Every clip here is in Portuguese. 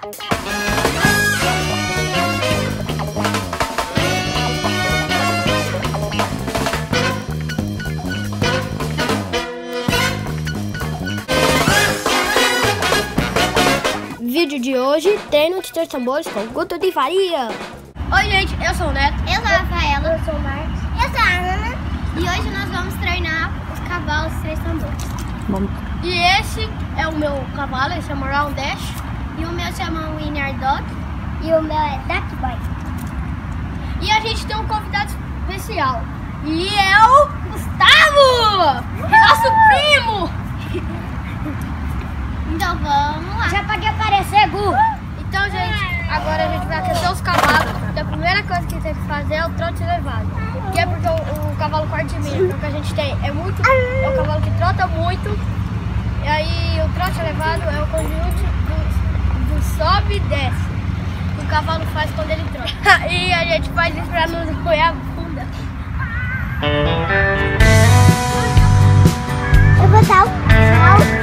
Vídeo de hoje tem no Twitter Tambores com Guto de Faria. Oi, gente, eu sou o Neto. Eu sou a Rafaela. Eu sou o Marcos. Eu sou a Ana. E hoje nós vamos treinar os cavalos três tambores. Vamos. E esse é o meu cavalo, ele chama Round Dash. E o meu chama Winner Dog. E o meu é Duck Boy. E a gente tem um convidado especial. E é o Gustavo! Nosso primo! Então vamos lá. Já pode aparecer, Gu. Então, gente, agora a gente vai aquecer os cavalos. E a primeira coisa que tem que fazer é o trote levado. Que é porque o, o cavalo quarto milha, que a gente tem é muito. É um cavalo que trota muito. E aí o trote elevado é o conjunto sobe e desce. O cavalo faz quando ele trota. e a gente faz isso pra não apoiar a bunda. Eu vou dar o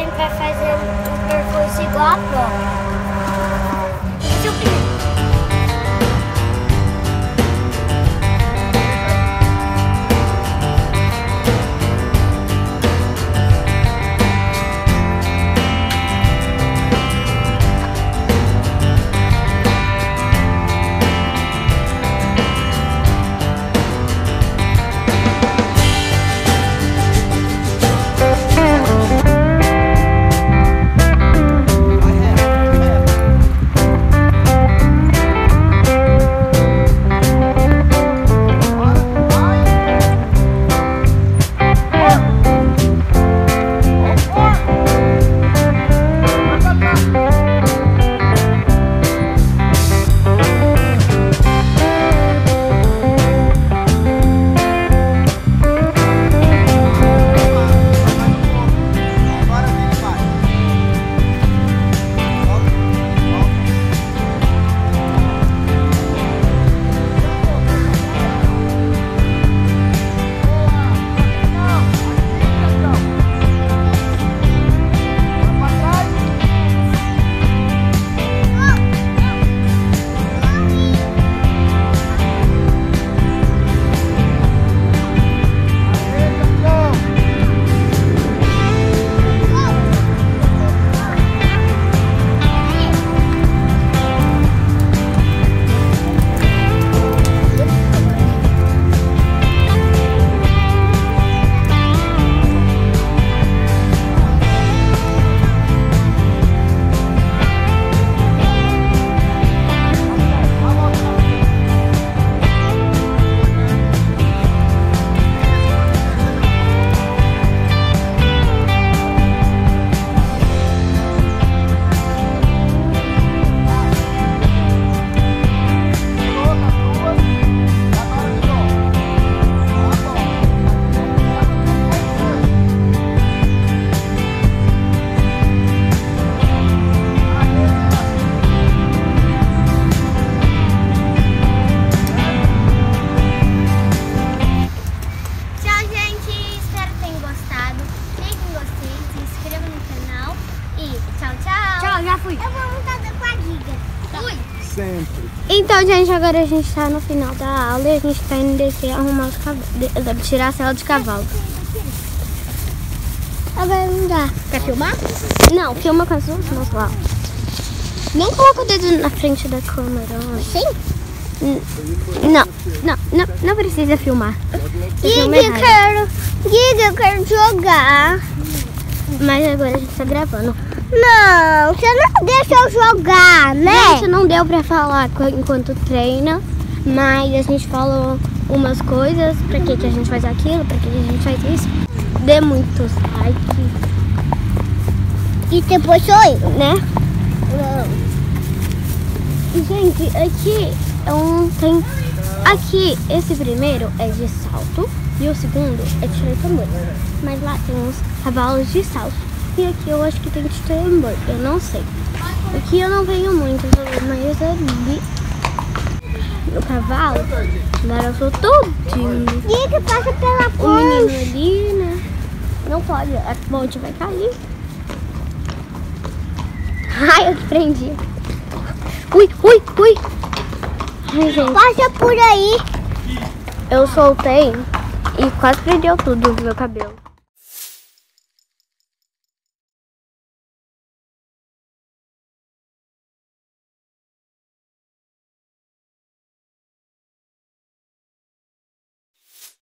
gente vai fazer um percurso igual a prova. Gente, agora a gente tá no final da aula e a gente tá indo descer arrumar os cavalos, tirar a cela de cavalo. Agora não dá. Quer filmar? Não, filma com as duas mãos lá. Nem coloca o dedo na frente da câmera. Sim? Não, não, não, não precisa filmar. Giga, eu quero. Giga, eu quero jogar. Mas agora a gente tá gravando. Não, você não deixa eu jogar, né? Gente, não deu pra falar enquanto treina, mas a gente falou umas coisas, pra que, que a gente faz aquilo, pra que, que a gente faz isso. Dê muitos likes, E depois sou eu. né? E, gente, aqui é um tem. Aqui, esse primeiro é de salto e o segundo é de tambor. Mas lá tem uns cavalos de salto. E aqui eu acho que tem tambor, eu não sei. Aqui eu não venho muito, mas eu vi no cavalo, embaraçou tudinho. Giga, passa pela O ponte. menino ali, né? Não pode, a ponte vai cair. Ai, eu prendi. Ui, ui, ui. Ai, gente. Passa por aí. Eu soltei e quase prendeu tudo no meu cabelo.